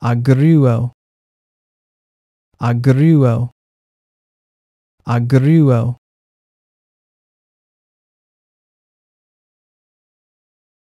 agruo. Agruo. Agruo.